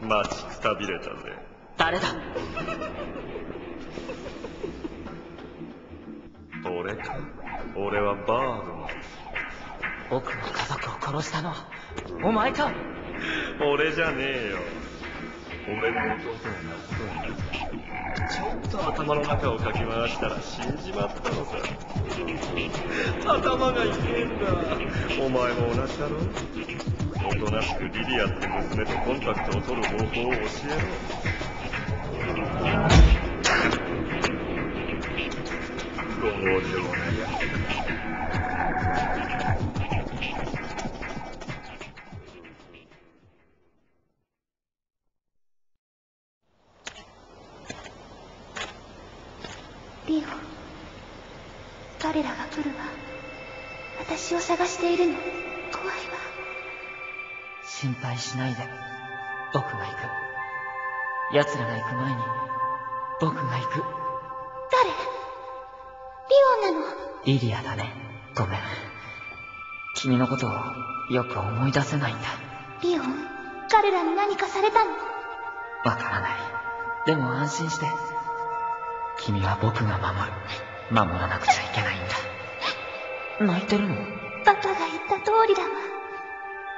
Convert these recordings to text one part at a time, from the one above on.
待ちくたびれたぜ。誰だ？俺か。俺はバードマ僕の家族を殺したのは、お前か。ン俺じゃねえよ。俺の弟がちょっと頭の中をかき回したら死んじまったのさ。頭が痛えんだ。お前も同じだろおとなしくリリアって娘とコンタクトを取る方法を教えろ強情なやリオ彼らが来るわ私を探しているの。怖いわ。心配しないで。僕が行く。奴らが行く前に、僕が行く。誰？リオンなの？リリアだね。ごめん。君のことをよく思い出せないんだ。リオン？彼らに何かされたの？わからない。でも安心して。君は僕が守る。守らなくちゃいけないんだ。泣いてるの？パパが言った通りだわ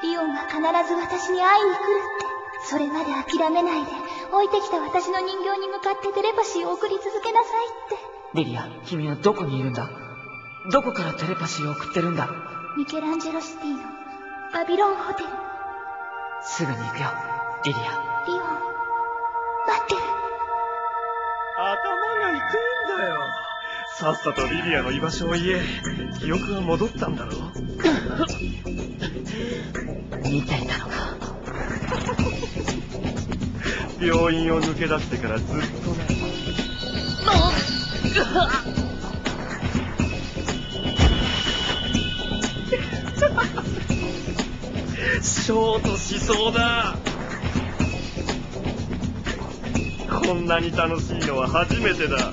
リオンが必ず私に会いに来るって。それまで諦めないで。置いてきた私の人形に向かってテレパシーを送り続けなさいって。リリア、君はどこにいるんだ？どこからテレパシーを送ってるんだ？ミケランジェロシティのバビロンホテル。すぐに行くよ、リリア。リオン。待ってる。頭が痛えんだよさっさとリリアの居場所を言え。記憶が戻ったんだろ見ていたのか。病院を抜け出してからずっとね。ショートしそうだ。こんなに楽しいのは初めてだ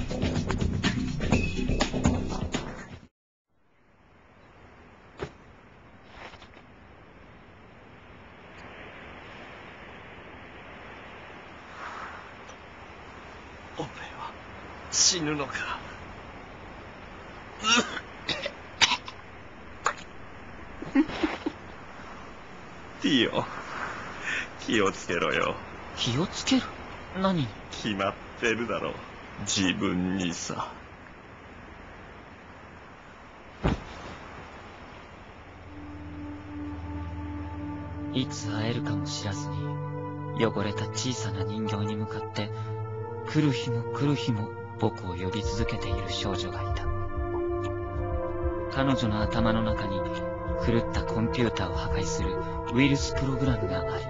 俺は死ぬのか。ティオ気をつけろよ。気をつける？何？に決まってるだろ自分にさ。いつ会えるかも知らずに、汚れた小さな人形に向かって、来る日も来る日も僕を呼び続けている少女がいた。彼女の頭の中に狂ったコンピューターを破壊するウイルスプログラムがあり、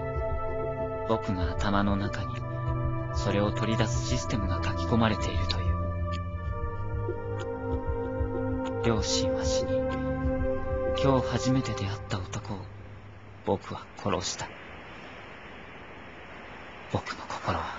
僕の頭の中にそれを取り出すシステムが書き込まれているという。両親は死に、今日初めて出会った男を僕は殺した。僕の心は